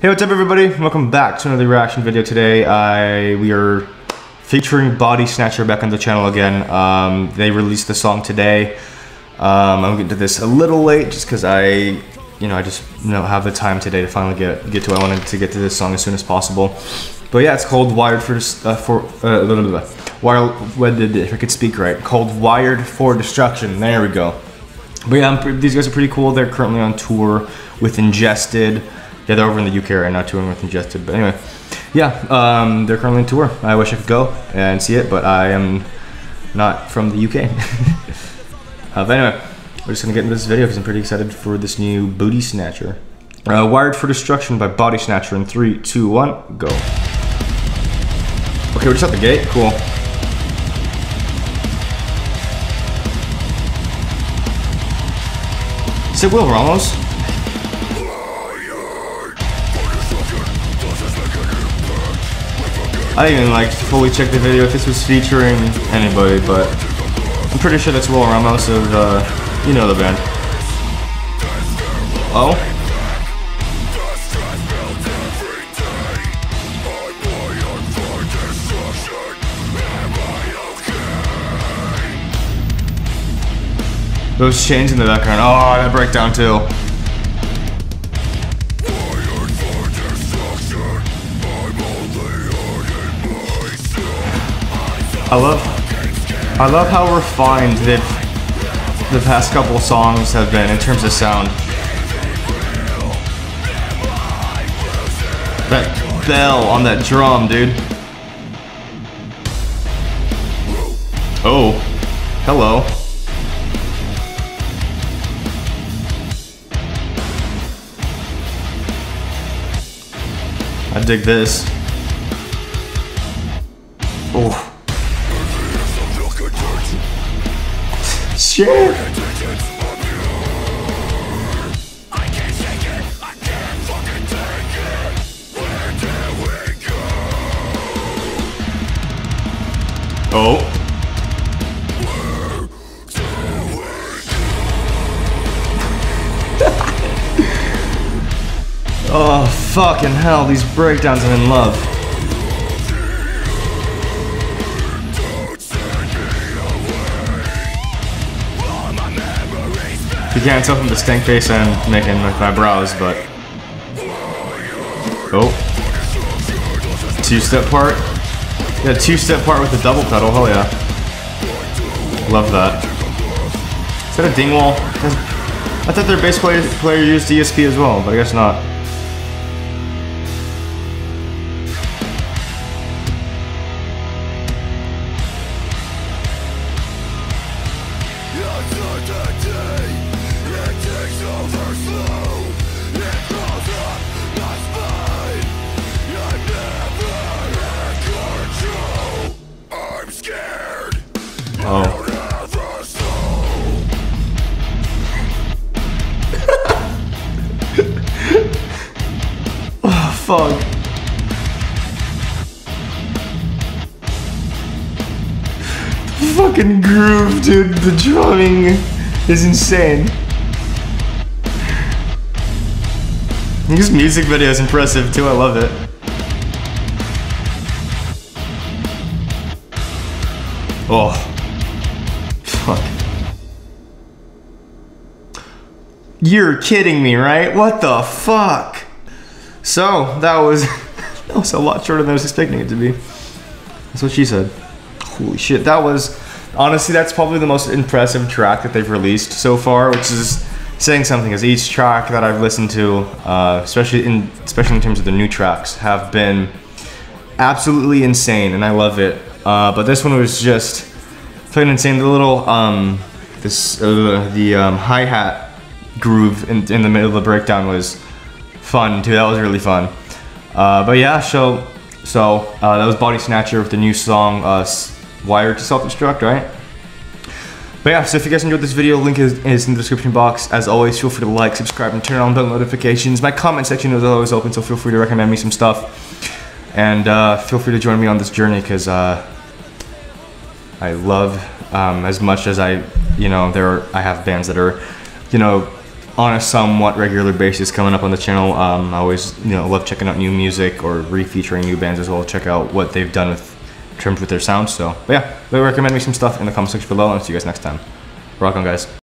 Hey, what's up, everybody? Welcome back to another reaction video today. I we are featuring Bodysnatcher back on the channel again. Um, they released the song today. Um, I'm getting to this a little late just because I, you know, I just don't have the time today to finally get get to. I wanted to get to this song as soon as possible. But yeah, it's called Wired for uh, for uh, blah, blah, blah. Wired. If I could speak right, called Wired for Destruction. There we go. But yeah, I'm, these guys are pretty cool. They're currently on tour with Ingested. Yeah, they're over in the UK right now touring with Ingested. But anyway, yeah, um, they're currently on tour. I wish I could go and see it, but I am not from the UK. uh, but anyway, we're just gonna get into this video because I'm pretty excited for this new Booty Snatcher. Uh, Wired for Destruction by Bodysnatcher in three, two, one, go. Okay, we're just at the gate. Cool. Is it Will Ramos? I didn't even like fully check the video if this was featuring anybody, but I'm pretty sure that's Will Ramos of, uh, you know the band. Oh? Those chains in the background. Oh, that breakdown too. I love, I love how refined that the past couple songs have been in terms of sound. That bell on that drum, dude. Oh, hello. I dig this. Oh. Shit. Oh. oh, fucking hell, these breakdowns are in love. You can't tell from the stink face I'm making with my brows, but... Oh. Two-step part? Yeah, two-step part with the double pedal, hell yeah. Love that. Is that a Dingwall? I thought their bass player, player used ESP as well, but I guess not. Fucking groove, dude. The drumming is insane. His music video is impressive too. I love it. Oh. Fuck. You're kidding me, right? What the fuck? So, that was that was a lot shorter than I was expecting it to be. That's what she said. Holy shit, that was honestly that's probably the most impressive track that they've released so far, which is saying something as each track that I've listened to, uh, especially in especially in terms of the new tracks, have been absolutely insane, and I love it. Uh, but this one was just plain insane. The little um, this uh, the um, hi hat groove in, in the middle of the breakdown was fun too. That was really fun. Uh, but yeah, so so uh, that was Bodysnatcher with the new song uh, "Wired to Self Destruct," right? But yeah, so if you guys enjoyed this video, link is, is in the description box. As always, feel free to like, subscribe, and turn on bell notifications. My comment section is always open, so feel free to recommend me some stuff. And uh, feel free to join me on this journey, because uh, I love um, as much as I, you know, there are, I have bands that are, you know, on a somewhat regular basis coming up on the channel. Um, I always, you know, love checking out new music or re-featuring new bands as well. Check out what they've done with terms with their sound. So, but yeah, they recommend me some stuff in the comment section below, and see you guys next time. Rock on, guys.